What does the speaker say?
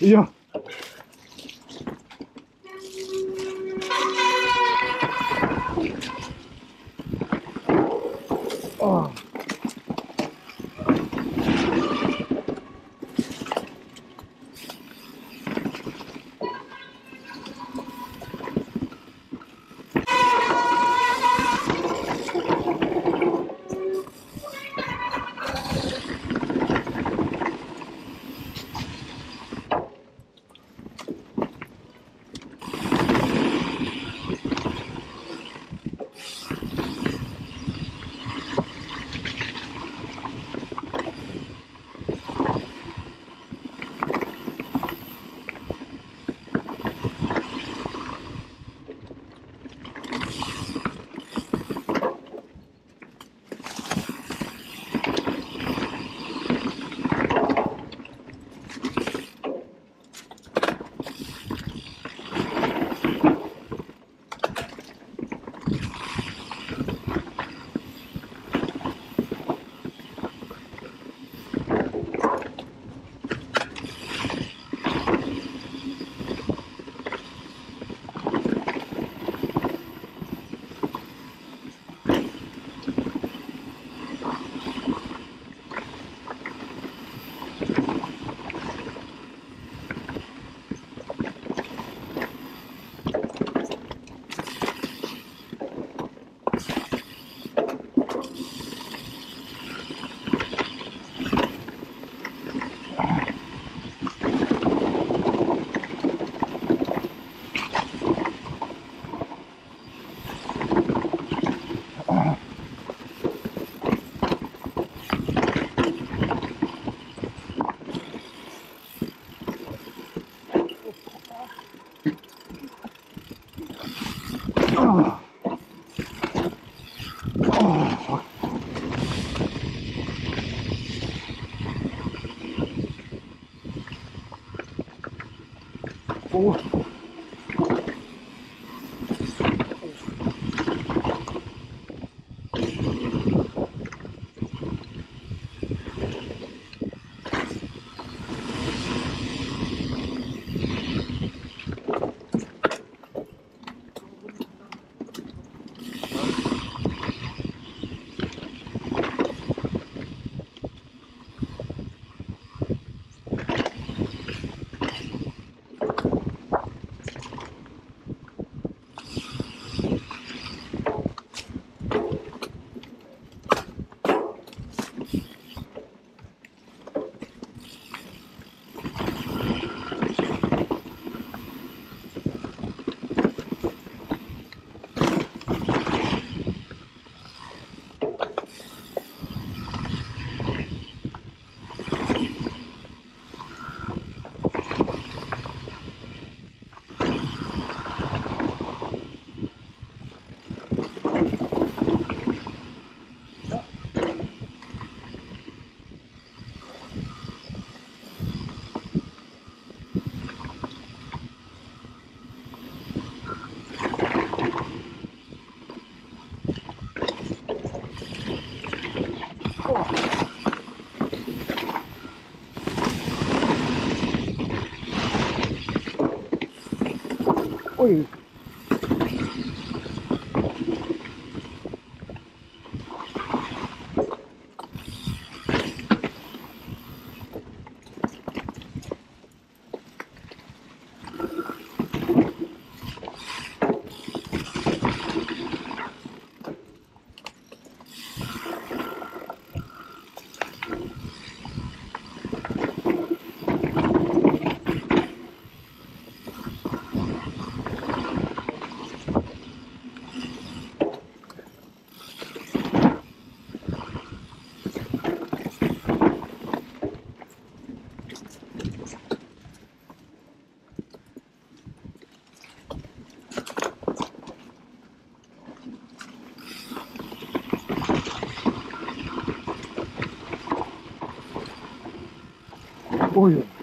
いや。ああ。おおい。おい